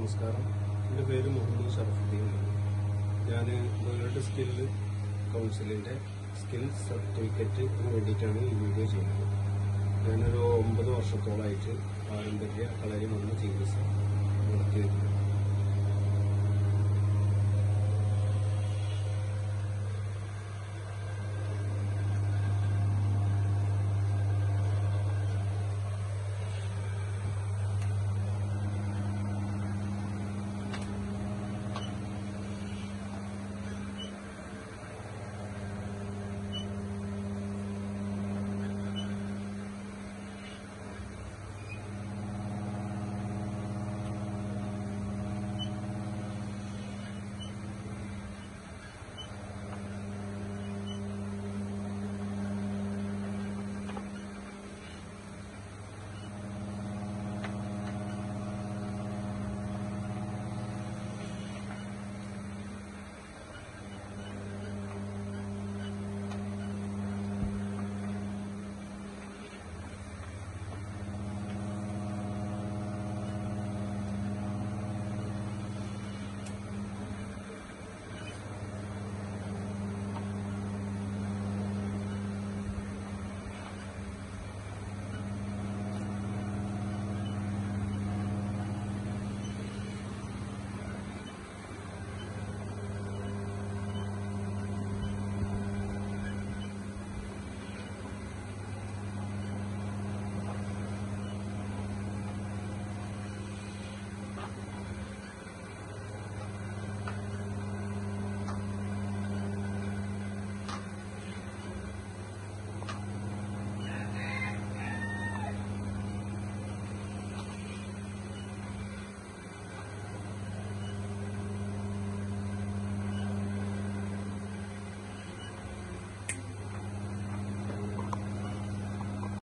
നമസ്കാരം. എന്റെ പേര് മുഹമ്മദ് ഷറഫുദ്ദീൻ. ഞാൻ വേൾഡ് സ്കിൽ കൗൺസിലിന്റെ സ്കിൽ സർട്ടിഫിക്കറ്റ് വേണ്ടിയിട്ടാണ് ഈ വീഡിയോ ചെയ്യുന്നത്. ഞാനൊരു ഒമ്പത് വർഷത്തോളമായിട്ട് പാരമ്പര്യ കളരി വന്ന ചികിത്സ